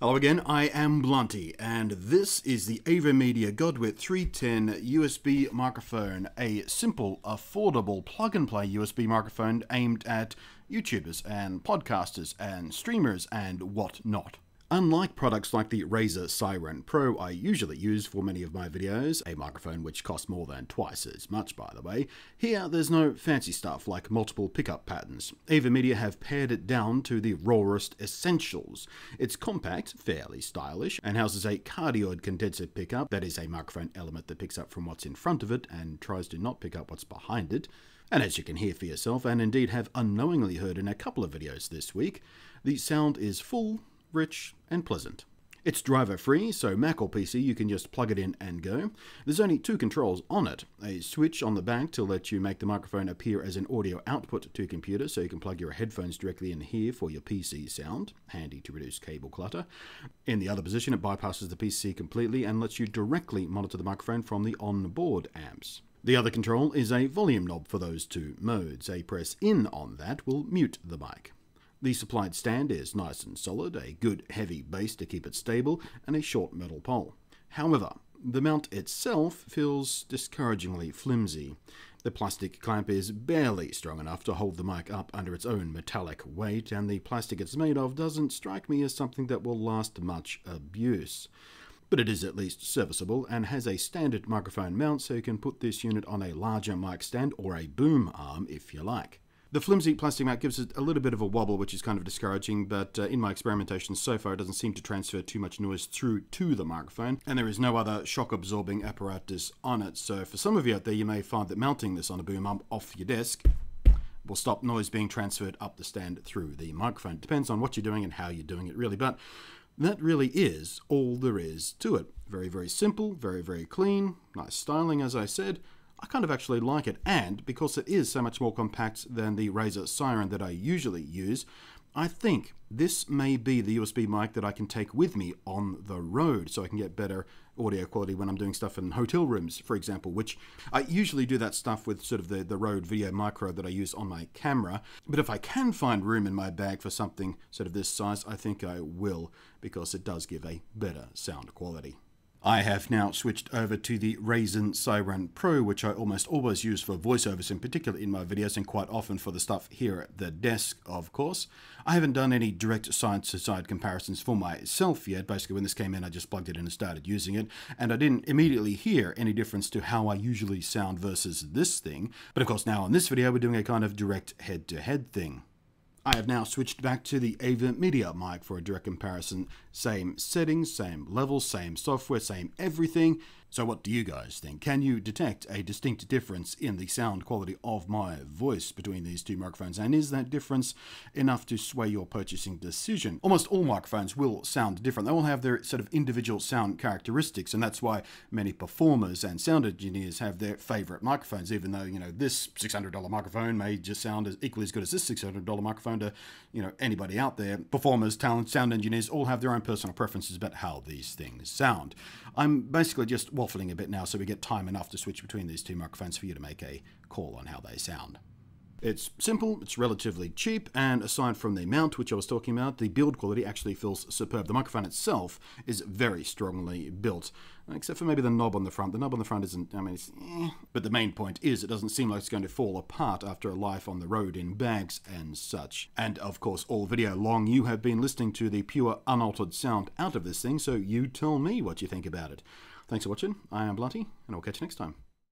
Hello again, I am Blunty, and this is the AVerMedia Godwit 310 USB microphone, a simple, affordable plug-and-play USB microphone aimed at YouTubers and podcasters and streamers and whatnot. Unlike products like the Razer Seiren Pro I usually use for many of my videos, a microphone which costs more than twice as much by the way, here there's no fancy stuff like multiple pickup patterns. AVerMedia have pared it down to the rawest essentials. It's compact, fairly stylish, and houses a cardioid condenser pickup, that is a microphone element that picks up from what's in front of it and tries to not pick up what's behind it. And as you can hear for yourself, and indeed have unknowingly heard in a couple of videos this week, the sound is full, rich, and pleasant. It's driver free, so Mac or PC you can just plug it in and go. There's only two controls on it a switch on the back to let you make the microphone appear as an audio output to computer, so you can plug your headphones directly in here for your PC sound, handy to reduce cable clutter. In the other position, it bypasses the PC completely and lets you directly monitor the microphone from the onboard amps. The other control is a volume knob for those two modes. A press in on that will mute the mic. The supplied stand is nice and solid, a good heavy base to keep it stable, and a short metal pole. However, the mount itself feels discouragingly flimsy. The plastic clamp is barely strong enough to hold the mic up under its own metallic weight, and the plastic it's made of doesn't strike me as something that will last much abuse. But it is at least serviceable and has a standard microphone mount, so you can put this unit on a larger mic stand or a boom arm if you like. The flimsy plastic mat gives it a little bit of a wobble, which is kind of discouraging, but uh, in my experimentation so far, it doesn't seem to transfer too much noise through to the microphone, and there is no other shock absorbing apparatus on it. So, for some of you out there, you may find that mounting this on a boom arm off your desk will stop noise being transferred up the stand through the microphone. It depends on what you're doing and how you're doing it, really. But that really is all there is to it. Very, very simple, very, very clean, nice styling, as I said. I kind of actually like it, and because it is so much more compact than the Razer Seiren that I usually use, I think this may be the USB mic that I can take with me on the road so I can get better audio quality when I'm doing stuff in hotel rooms, for example, which I usually do that stuff with sort of the, the Rode Video Micro that I use on my camera. But if I can find room in my bag for something sort of this size, I think I will because it does give a better sound quality. I have now switched over to the Razer Seiren Pro, which I almost always use for voiceovers, in particular in my videos, and quite often for the stuff here at the desk, of course. I haven't done any direct side-to-side comparisons for myself yet. Basically, when this came in, I just plugged it in and started using it, and I didn't immediately hear any difference to how I usually sound versus this thing. But of course, now in this video, we're doing a kind of direct head-to-head -head thing. I have now switched back to the AVerMedia mic for a direct comparison. Same settings, same levels, same software, same everything. So what do you guys think? Can you detect a distinct difference in the sound quality of my voice between these two microphones? And is that difference enough to sway your purchasing decision? Almost all microphones will sound different. They all have their sort of individual sound characteristics, and that's why many performers and sound engineers have their favorite microphones, even though, you know, this $600 microphone may just sound as equally as good as this $600 microphone to, you know, anybody out there. Performers, talent, sound engineers all have their own personal preferences about how these things sound. I'm basically just waffling a bit now so we get time enough to switch between these two microphones for you to make a call on how they sound. It's simple, it's relatively cheap, and aside from the mount, which I was talking about, the build quality actually feels superb. The microphone itself is very strongly built, except for maybe the knob on the front. The knob on the front isn't, I mean, it's eh. But the main point is it doesn't seem like it's going to fall apart after a life on the road in bags and such. And of course, all video long, you have been listening to the pure, unaltered sound out of this thing, so you tell me what you think about it. Thanks for watching, I am Blunty, and I'll catch you next time.